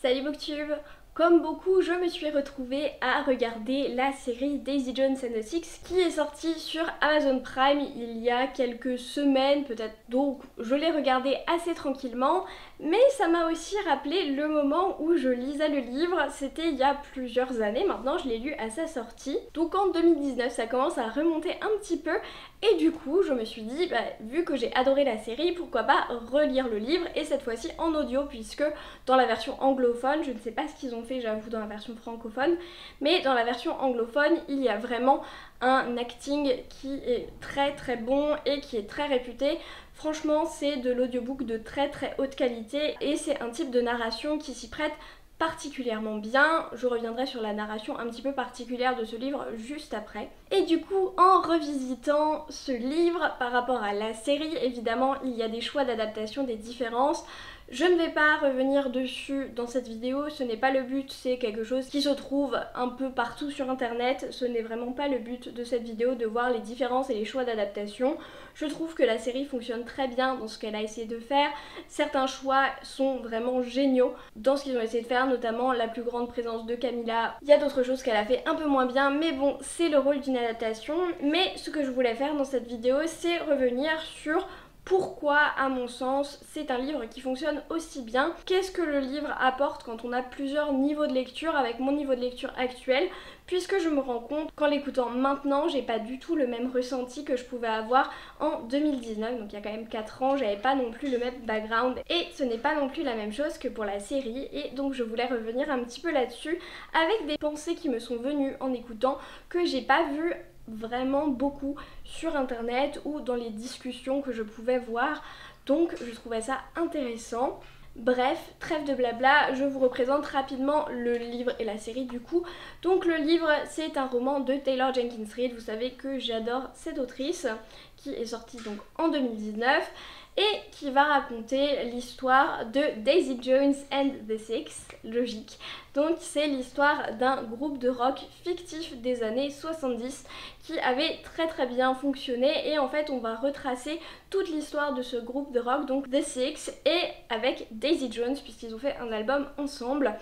Salut Booktube comme beaucoup, je me suis retrouvée à regarder la série Daisy Jones and the Six qui est sortie sur Amazon Prime il y a quelques semaines peut-être. Donc je l'ai regardée assez tranquillement, mais ça m'a aussi rappelé le moment où je lisais le livre. C'était il y a plusieurs années maintenant, je l'ai lu à sa sortie. Donc en 2019, ça commence à remonter un petit peu et du coup, je me suis dit, bah, vu que j'ai adoré la série, pourquoi pas relire le livre et cette fois-ci en audio, puisque dans la version anglophone, je ne sais pas ce qu'ils ont fait, j'avoue, dans la version francophone, mais dans la version anglophone, il y a vraiment un acting qui est très très bon et qui est très réputé. Franchement, c'est de l'audiobook de très très haute qualité et c'est un type de narration qui s'y prête particulièrement bien. Je reviendrai sur la narration un petit peu particulière de ce livre juste après. Et du coup, en revisitant ce livre par rapport à la série, évidemment, il y a des choix d'adaptation, des différences. Je ne vais pas revenir dessus dans cette vidéo, ce n'est pas le but, c'est quelque chose qui se trouve un peu partout sur internet, ce n'est vraiment pas le but de cette vidéo de voir les différences et les choix d'adaptation. Je trouve que la série fonctionne très bien dans ce qu'elle a essayé de faire, certains choix sont vraiment géniaux dans ce qu'ils ont essayé de faire, notamment la plus grande présence de Camilla. Il y a d'autres choses qu'elle a fait un peu moins bien, mais bon, c'est le rôle d'une adaptation. Mais ce que je voulais faire dans cette vidéo, c'est revenir sur pourquoi, à mon sens, c'est un livre qui fonctionne aussi bien. Qu'est-ce que le livre apporte quand on a plusieurs niveaux de lecture avec mon niveau de lecture actuel puisque je me rends compte qu'en l'écoutant maintenant, j'ai pas du tout le même ressenti que je pouvais avoir en 2019, donc il y a quand même 4 ans, j'avais pas non plus le même background et ce n'est pas non plus la même chose que pour la série et donc je voulais revenir un petit peu là-dessus avec des pensées qui me sont venues en écoutant que j'ai pas vu vraiment beaucoup sur internet ou dans les discussions que je pouvais voir. Donc je trouvais ça intéressant. Bref, trêve de blabla, je vous représente rapidement le livre et la série du coup. Donc le livre, c'est un roman de Taylor Jenkins Reid. Vous savez que j'adore cette autrice qui est sortie donc en 2019 et qui va raconter l'histoire de Daisy Jones and the Six, logique. Donc c'est l'histoire d'un groupe de rock fictif des années 70 qui avait très très bien fonctionné et en fait on va retracer toute l'histoire de ce groupe de rock, donc The Six, et avec Daisy Jones puisqu'ils ont fait un album ensemble.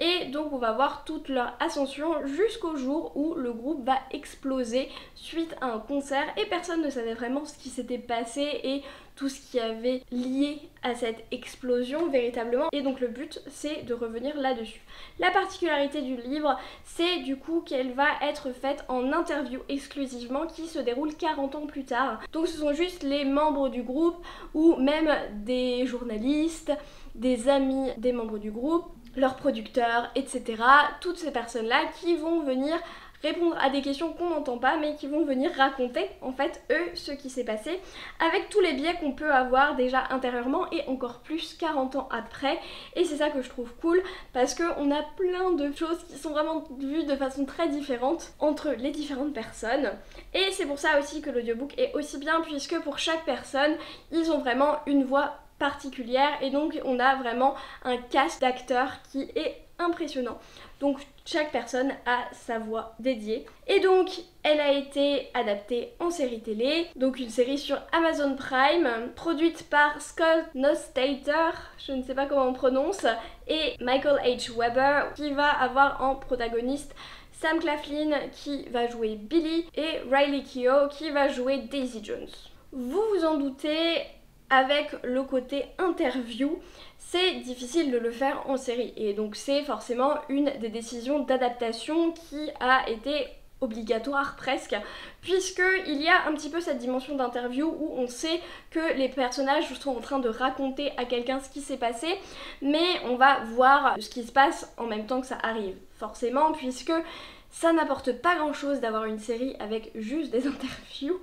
Et donc on va voir toute leur ascension jusqu'au jour où le groupe va exploser suite à un concert et personne ne savait vraiment ce qui s'était passé et tout ce qui avait lié à cette explosion véritablement. Et donc le but c'est de revenir là-dessus. La particularité du livre c'est du coup qu'elle va être faite en interview exclusivement qui se déroule 40 ans plus tard. Donc ce sont juste les membres du groupe ou même des journalistes, des amis des membres du groupe leurs producteurs, etc. Toutes ces personnes-là qui vont venir répondre à des questions qu'on n'entend pas mais qui vont venir raconter en fait eux ce qui s'est passé avec tous les biais qu'on peut avoir déjà intérieurement et encore plus 40 ans après et c'est ça que je trouve cool parce qu'on a plein de choses qui sont vraiment vues de façon très différente entre les différentes personnes et c'est pour ça aussi que l'audiobook est aussi bien puisque pour chaque personne ils ont vraiment une voix particulière et donc on a vraiment un cast d'acteurs qui est impressionnant. Donc chaque personne a sa voix dédiée. Et donc elle a été adaptée en série télé, donc une série sur Amazon Prime, produite par Scott Nostater, je ne sais pas comment on prononce, et Michael H. Weber, qui va avoir en protagoniste Sam Claflin qui va jouer Billy et Riley Keough qui va jouer Daisy Jones. Vous vous en doutez, avec le côté interview, c'est difficile de le faire en série. Et donc c'est forcément une des décisions d'adaptation qui a été obligatoire presque, puisqu'il y a un petit peu cette dimension d'interview où on sait que les personnages sont en train de raconter à quelqu'un ce qui s'est passé, mais on va voir ce qui se passe en même temps que ça arrive, forcément, puisque ça n'apporte pas grand chose d'avoir une série avec juste des interviews,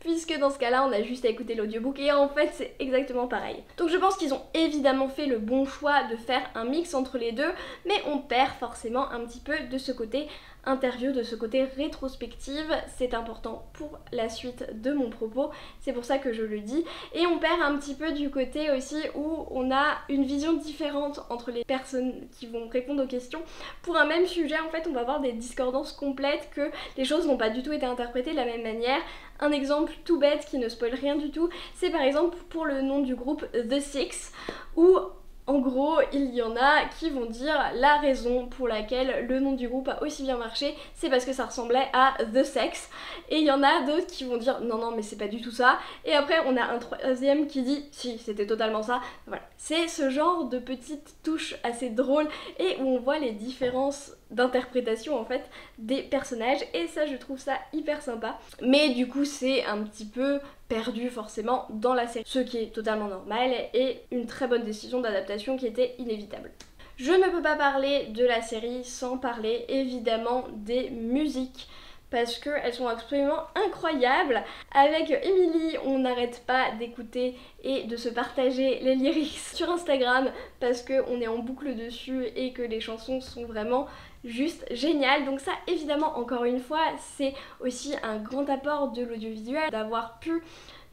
puisque dans ce cas-là, on a juste à écouter l'audiobook et en fait, c'est exactement pareil. Donc je pense qu'ils ont évidemment fait le bon choix de faire un mix entre les deux, mais on perd forcément un petit peu de ce côté interview, de ce côté rétrospective. C'est important pour la suite de mon propos, c'est pour ça que je le dis. Et on perd un petit peu du côté aussi où on a une vision différente entre les personnes qui vont répondre aux questions. Pour un même sujet, en fait, on va avoir des discordances complètes que les choses n'ont pas du tout été interprétées de la même manière. Un exemple tout bête qui ne spoil rien du tout, c'est par exemple pour le nom du groupe The Six, où En gros, il y en a qui vont dire la raison pour laquelle le nom du groupe a aussi bien marché, c'est parce que ça ressemblait à The Sex. Et il y en a d'autres qui vont dire non, non, mais c'est pas du tout ça. Et après, on a un troisième qui dit si, c'était totalement ça. Voilà. C'est ce genre de petites touches assez drôles et où on voit les différences d'interprétation en fait des personnages et ça je trouve ça hyper sympa mais du coup c'est un petit peu perdu forcément dans la série ce qui est totalement normal et une très bonne décision d'adaptation qui était inévitable je ne peux pas parler de la série sans parler évidemment des musiques parce qu'elles sont absolument incroyables. Avec Emily, on n'arrête pas d'écouter et de se partager les lyrics sur Instagram parce qu'on est en boucle dessus et que les chansons sont vraiment juste géniales. Donc ça, évidemment, encore une fois, c'est aussi un grand apport de l'audiovisuel d'avoir pu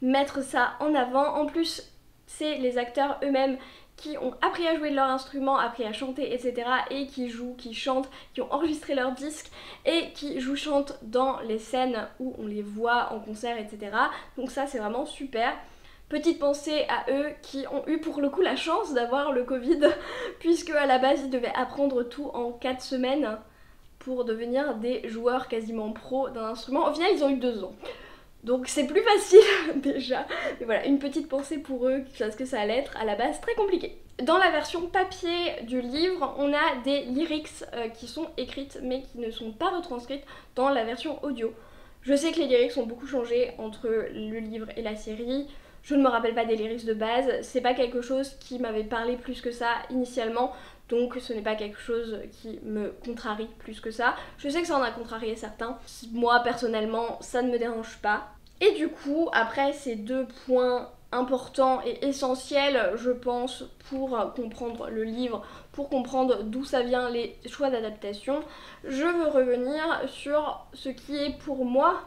mettre ça en avant. En plus, c'est les acteurs eux-mêmes qui ont appris à jouer de leur instrument, appris à chanter, etc. et qui jouent, qui chantent, qui ont enregistré leurs disques et qui jouent, chantent dans les scènes où on les voit en concert, etc. Donc ça c'est vraiment super. Petite pensée à eux qui ont eu pour le coup la chance d'avoir le Covid, puisque à la base ils devaient apprendre tout en 4 semaines pour devenir des joueurs quasiment pro d'un instrument. Au final ils ont eu 2 ans. Donc c'est plus facile déjà. Mais voilà, une petite pensée pour eux, parce que ça allait être à la base très compliqué. Dans la version papier du livre, on a des lyrics euh, qui sont écrites mais qui ne sont pas retranscrites dans la version audio. Je sais que les lyrics ont beaucoup changé entre le livre et la série. Je ne me rappelle pas des lyrics de base, c'est pas quelque chose qui m'avait parlé plus que ça initialement, donc ce n'est pas quelque chose qui me contrarie plus que ça. Je sais que ça en a contrarié certains. Moi personnellement, ça ne me dérange pas. Et du coup, après ces deux points importants et essentiels, je pense, pour comprendre le livre, pour comprendre d'où ça vient les choix d'adaptation, je veux revenir sur ce qui est pour moi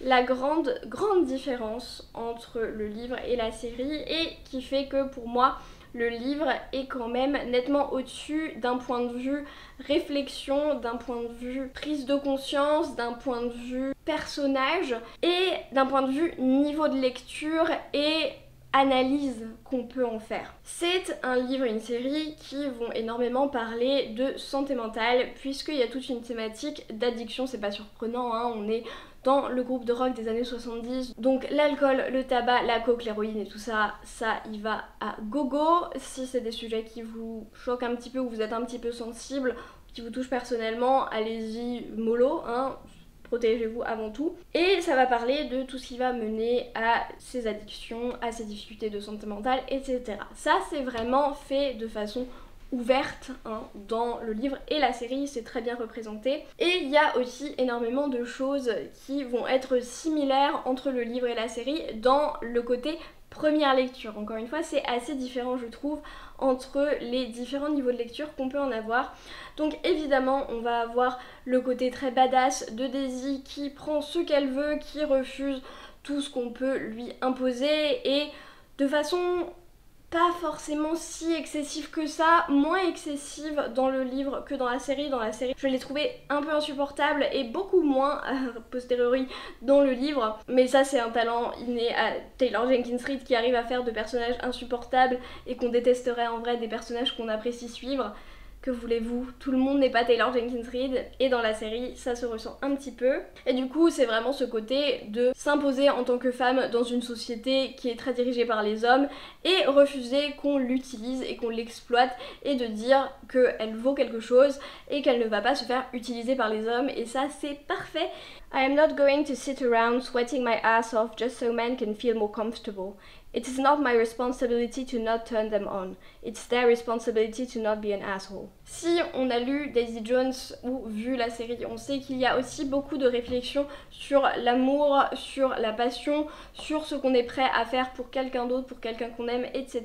la grande, grande différence entre le livre et la série et qui fait que pour moi, le livre est quand même nettement au-dessus d'un point de vue réflexion, d'un point de vue prise de conscience, d'un point de vue personnage et d'un point de vue niveau de lecture et analyse qu'on peut en faire. C'est un livre et une série qui vont énormément parler de santé mentale puisqu'il y a toute une thématique d'addiction, c'est pas surprenant, hein, on est dans le groupe de rock des années 70. Donc l'alcool, le tabac, la coke, l'héroïne et tout ça, ça y va à gogo. Si c'est des sujets qui vous choquent un petit peu ou vous êtes un petit peu sensible, qui vous touchent personnellement, allez-y mollo, hein, protégez-vous avant tout. Et ça va parler de tout ce qui va mener à ces addictions, à ces difficultés de santé mentale, etc. Ça, c'est vraiment fait de façon ouverte hein, dans le livre et la série, c'est très bien représenté. Et il y a aussi énormément de choses qui vont être similaires entre le livre et la série dans le côté première lecture. Encore une fois, c'est assez différent, je trouve, entre les différents niveaux de lecture qu'on peut en avoir. Donc évidemment, on va avoir le côté très badass de Daisy qui prend ce qu'elle veut, qui refuse tout ce qu'on peut lui imposer et de façon pas forcément si excessive que ça, moins excessive dans le livre que dans la série. Dans la série, je l'ai trouvé un peu insupportable et beaucoup moins a posteriori dans le livre. Mais ça, c'est un talent inné à Taylor Jenkins Reid qui arrive à faire de personnages insupportables et qu'on détesterait en vrai des personnages qu'on apprécie suivre. Que voulez-vous? Tout le monde n'est pas Taylor Jenkins Reid et dans la série ça se ressent un petit peu. Et du coup c'est vraiment ce côté de s'imposer en tant que femme dans une société qui est très dirigée par les hommes et refuser qu'on l'utilise et qu'on l'exploite et de dire qu'elle vaut quelque chose et qu'elle ne va pas se faire utiliser par les hommes et ça c'est parfait. I am not going to sit around sweating my ass off just so men can feel more comfortable. It is not my responsibility to not turn them on. It's their responsibility to not be an asshole. Si on a lu Daisy Jones ou vu la série, on sait qu'il y a aussi beaucoup de réflexions sur l'amour, sur la passion, sur ce qu'on est prêt à faire pour quelqu'un d'autre, pour quelqu'un qu'on aime, etc.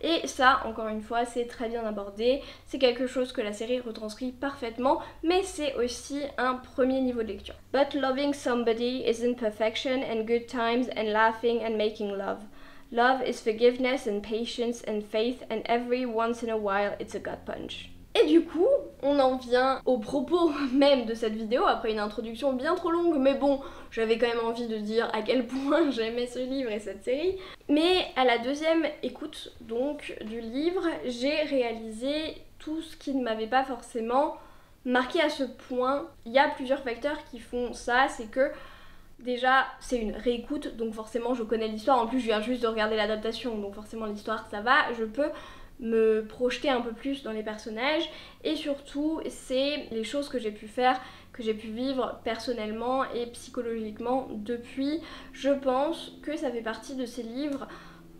Et ça, encore une fois, c'est très bien abordé. C'est quelque chose que la série retranscrit parfaitement, mais c'est aussi un premier niveau de lecture. But loving somebody isn't perfection and good times and laughing and making love. Love is forgiveness and patience and faith, and every once in a while it's a gut punch. Et du coup, on en vient au propos même de cette vidéo, après une introduction bien trop longue, mais bon, j'avais quand même envie de dire à quel point j'aimais ce livre et cette série. Mais à la deuxième écoute donc du livre, j'ai réalisé tout ce qui ne m'avait pas forcément marqué à ce point. Il y a plusieurs facteurs qui font ça, c'est que Déjà, c'est une réécoute, donc forcément je connais l'histoire. En plus, je viens juste de regarder l'adaptation, donc forcément l'histoire ça va. Je peux me projeter un peu plus dans les personnages et surtout c'est les choses que j'ai pu faire que j'ai pu vivre personnellement et psychologiquement depuis je pense que ça fait partie de ces livres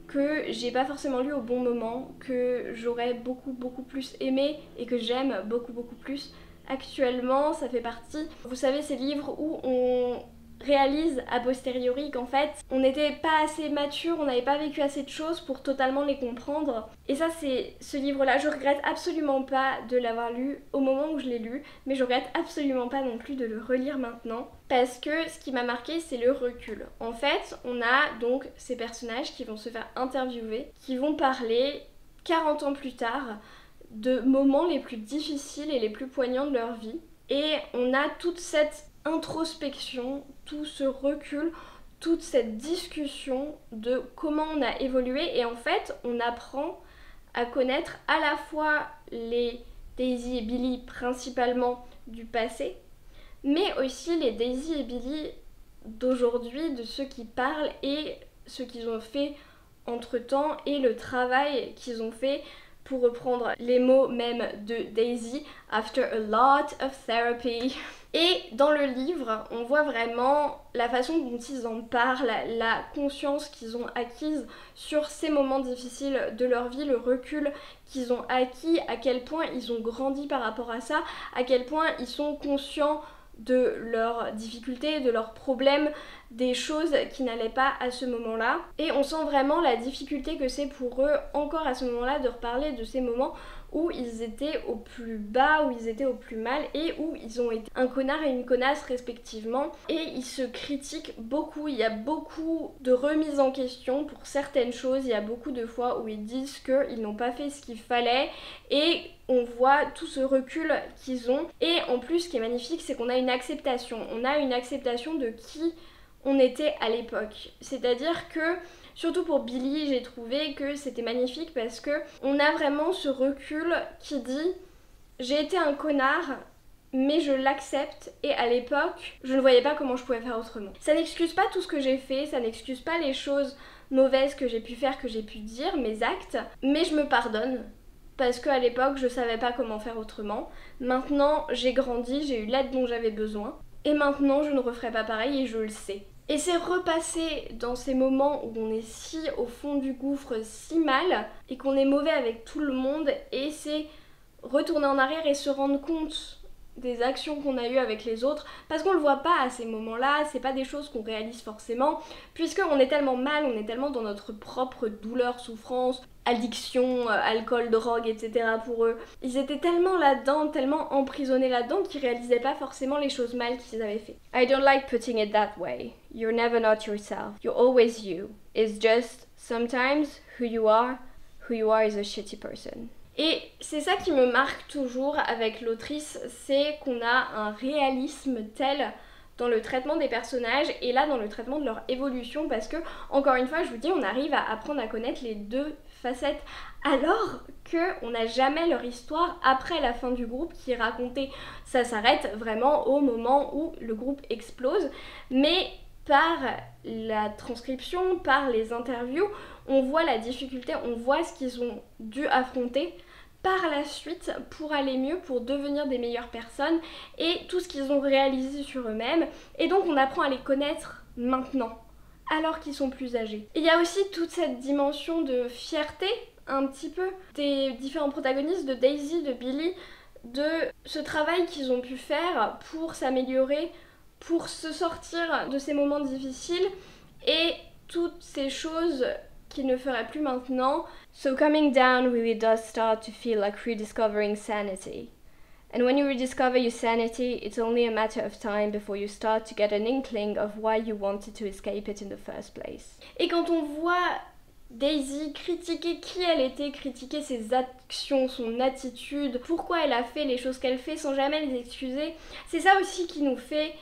que j'ai pas forcément lu au bon moment que j'aurais beaucoup beaucoup plus aimé et que j'aime beaucoup beaucoup plus actuellement ça fait partie vous savez ces livres où on réalise a posteriori qu'en fait on n'était pas assez mature, on n'avait pas vécu assez de choses pour totalement les comprendre. Et ça c'est ce livre-là, je regrette absolument pas de l'avoir lu au moment où je l'ai lu, mais je regrette absolument pas non plus de le relire maintenant. Parce que ce qui m'a marqué c'est le recul. En fait on a donc ces personnages qui vont se faire interviewer, qui vont parler 40 ans plus tard de moments les plus difficiles et les plus poignants de leur vie. Et on a toute cette introspection, tout ce recul, toute cette discussion de comment on a évolué et en fait on apprend à connaître à la fois les Daisy et Billy principalement du passé, mais aussi les Daisy et Billy d'aujourd'hui, de ceux qui parlent et ce qu'ils ont fait entre temps et le travail qu'ils ont fait pour reprendre les mots même de Daisy, after a lot of therapy. Et dans le livre, on voit vraiment la façon dont ils en parlent, la conscience qu'ils ont acquise sur ces moments difficiles de leur vie, le recul qu'ils ont acquis, à quel point ils ont grandi par rapport à ça, à quel point ils sont conscients de leurs difficultés, de leurs problèmes, des choses qui n'allaient pas à ce moment-là. Et on sent vraiment la difficulté que c'est pour eux encore à ce moment-là de reparler de ces moments où ils étaient au plus bas, où ils étaient au plus mal et où ils ont été un connard et une connasse respectivement. Et ils se critiquent beaucoup, il y a beaucoup de remises en question pour certaines choses, il y a beaucoup de fois où ils disent qu'ils n'ont pas fait ce qu'il fallait et on voit tout ce recul qu'ils ont. Et en plus, ce qui est magnifique, c'est qu'on a une acceptation. On a une acceptation de qui on était à l'époque. C'est-à-dire que Surtout pour Billy, j'ai trouvé que c'était magnifique parce que on a vraiment ce recul qui dit j'ai été un connard, mais je l'accepte et à l'époque, je ne voyais pas comment je pouvais faire autrement. Ça n'excuse pas tout ce que j'ai fait, ça n'excuse pas les choses mauvaises que j'ai pu faire, que j'ai pu dire, mes actes, mais je me pardonne parce qu'à l'époque, je savais pas comment faire autrement. Maintenant, j'ai grandi, j'ai eu l'aide dont j'avais besoin et maintenant, je ne referai pas pareil et je le sais. Et c'est repasser dans ces moments où on est si au fond du gouffre, si mal, et qu'on est mauvais avec tout le monde, et c'est retourner en arrière et se rendre compte des actions qu'on a eues avec les autres, parce qu'on le voit pas à ces moments-là, c'est pas des choses qu'on réalise forcément, puisqu'on est tellement mal, on est tellement dans notre propre douleur, souffrance, addiction, euh, alcool, drogue, etc. pour eux. Ils étaient tellement là-dedans, tellement emprisonnés là-dedans qu'ils réalisaient pas forcément les choses mal qu'ils avaient fait. I don't like putting it that way. You're never not yourself. You're always you. It's just sometimes who you are, who you are is a shitty person. Et c'est ça qui me marque toujours avec l'autrice, c'est qu'on a un réalisme tel dans le traitement des personnages et là dans le traitement de leur évolution parce que encore une fois je vous dis on arrive à apprendre à connaître les deux facettes alors que on n'a jamais leur histoire après la fin du groupe qui est racontée. Ça s'arrête vraiment au moment où le groupe explose mais par la transcription, par les interviews, on voit la difficulté, on voit ce qu'ils ont dû affronter par la suite pour aller mieux, pour devenir des meilleures personnes et tout ce qu'ils ont réalisé sur eux-mêmes. Et donc on apprend à les connaître maintenant, alors qu'ils sont plus âgés. Il y a aussi toute cette dimension de fierté, un petit peu, des différents protagonistes, de Daisy, de Billy, de ce travail qu'ils ont pu faire pour s'améliorer, pour se sortir de ces moments difficiles et toutes ces choses qu'il ne ferait plus maintenant. So coming down really does start to feel like rediscovering sanity. And when you rediscover your sanity, it's only a matter of time before you start to get an inkling of why you wanted to escape it in the first place. Et quand on voit Daisy, critiquer qui elle était, critiquer ses actions, son attitude, pourquoi elle a fait les choses qu'elle fait sans jamais les excuser. C'est ça aussi qui nous fait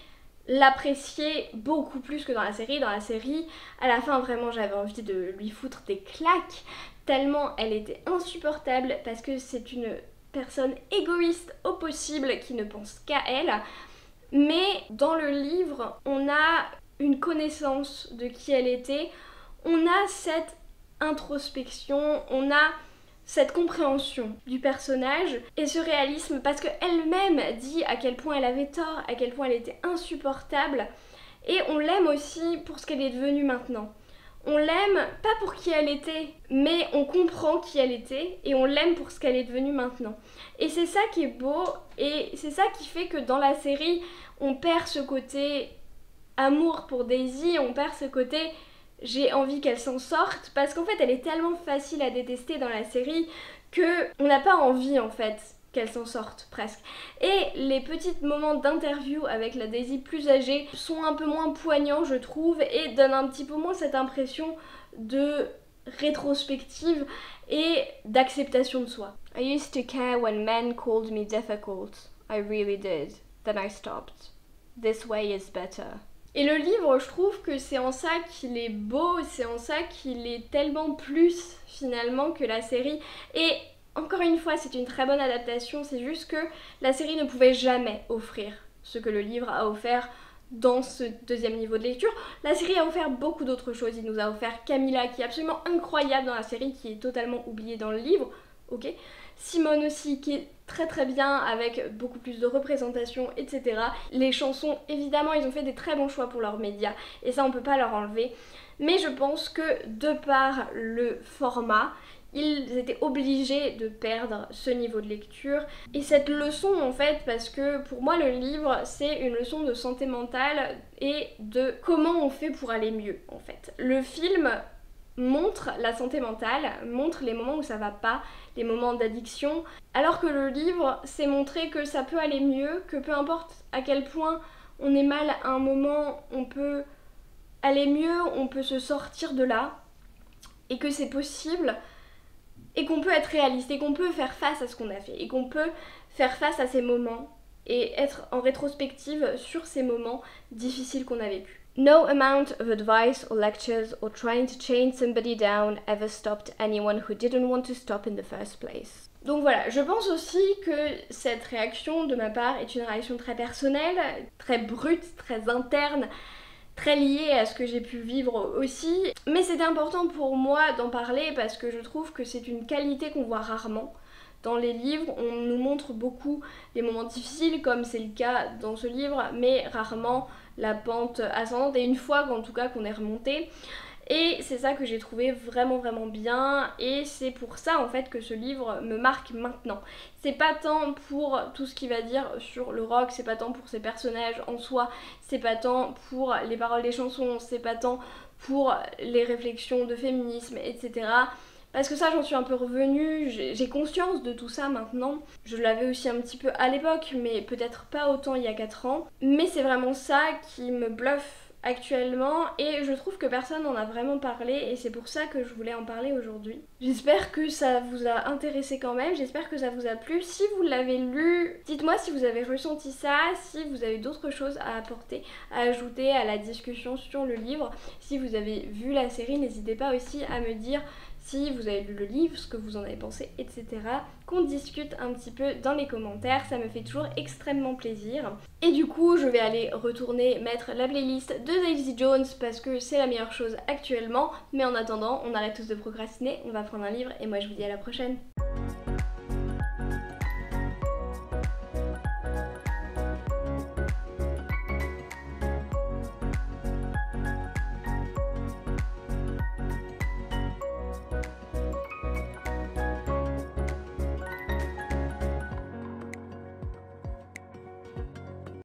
l'apprécier beaucoup plus que dans la série. Dans la série, à la fin, vraiment, j'avais envie de lui foutre des claques, tellement elle était insupportable parce que c'est une personne égoïste au possible qui ne pense qu'à elle. Mais dans le livre, on a une connaissance de qui elle était, on a cette introspection, on a cette compréhension du personnage et ce réalisme parce qu'elle-même dit à quel point elle avait tort, à quel point elle était insupportable et on l'aime aussi pour ce qu'elle est devenue maintenant. On l'aime pas pour qui elle était, mais on comprend qui elle était et on l'aime pour ce qu'elle est devenue maintenant. Et c'est ça qui est beau et c'est ça qui fait que dans la série, on perd ce côté amour pour Daisy, on perd ce côté j'ai envie qu'elle s'en sorte parce qu'en fait elle est tellement facile à détester dans la série que on n'a pas envie en fait qu'elle s'en sorte presque. Et les petits moments d'interview avec la Daisy plus âgée sont un peu moins poignants je trouve et donnent un petit peu moins cette impression de rétrospective et d'acceptation de soi. I used to care when men called me difficult. I really did. Then I stopped. This way is better. Et le livre, je trouve que c'est en ça qu'il est beau, c'est en ça qu'il est tellement plus finalement que la série. Et encore une fois, c'est une très bonne adaptation, c'est juste que la série ne pouvait jamais offrir ce que le livre a offert dans ce deuxième niveau de lecture. La série a offert beaucoup d'autres choses. Il nous a offert Camilla qui est absolument incroyable dans la série, qui est totalement oubliée dans le livre. Ok. Simone aussi qui est très très bien avec beaucoup plus de représentation, etc. Les chansons, évidemment, ils ont fait des très bons choix pour leurs médias et ça on peut pas leur enlever. Mais je pense que de par le format, ils étaient obligés de perdre ce niveau de lecture. Et cette leçon en fait, parce que pour moi le livre c'est une leçon de santé mentale et de comment on fait pour aller mieux en fait. Le film montre la santé mentale, montre les moments où ça va pas, les moments d'addiction, alors que le livre, c'est montrer que ça peut aller mieux, que peu importe à quel point on est mal à un moment, on peut aller mieux, on peut se sortir de là, et que c'est possible, et qu'on peut être réaliste, et qu'on peut faire face à ce qu'on a fait, et qu'on peut faire face à ces moments, et être en rétrospective sur ces moments difficiles qu'on a vécus. No amount of advice or lectures or trying to chain somebody down ever stopped anyone who didn't want to stop in the first place. Donc voilà, je pense aussi que cette réaction de ma part est une réaction très personnelle, très brute, très interne, très liée à ce que j'ai pu vivre aussi. Mais c'était important pour moi d'en parler parce que je trouve que c'est une qualité qu'on voit rarement. Dans les livres, on nous montre beaucoup les moments difficiles, comme c'est le cas dans ce livre, mais rarement la pente ascendante et une fois qu'en tout cas qu'on est remonté. Et c'est ça que j'ai trouvé vraiment vraiment bien et c'est pour ça en fait que ce livre me marque maintenant. C'est pas tant pour tout ce qu'il va dire sur le rock, c'est pas tant pour ses personnages en soi, c'est pas tant pour les paroles des chansons, c'est pas tant pour les réflexions de féminisme, etc. Parce que ça, j'en suis un peu revenue, j'ai conscience de tout ça maintenant. Je l'avais aussi un petit peu à l'époque, mais peut-être pas autant il y a 4 ans. Mais c'est vraiment ça qui me bluffe actuellement et je trouve que personne n'en a vraiment parlé et c'est pour ça que je voulais en parler aujourd'hui. J'espère que ça vous a intéressé quand même, j'espère que ça vous a plu. Si vous l'avez lu, dites-moi si vous avez ressenti ça, si vous avez d'autres choses à apporter, à ajouter à la discussion sur le livre. Si vous avez vu la série, n'hésitez pas aussi à me dire si vous avez lu le livre, ce que vous en avez pensé, etc. Qu'on discute un petit peu dans les commentaires, ça me fait toujours extrêmement plaisir. Et du coup, je vais aller retourner mettre la playlist de Daisy Jones parce que c'est la meilleure chose actuellement. Mais en attendant, on arrête tous de procrastiner, on va prendre un livre et moi je vous dis à la prochaine.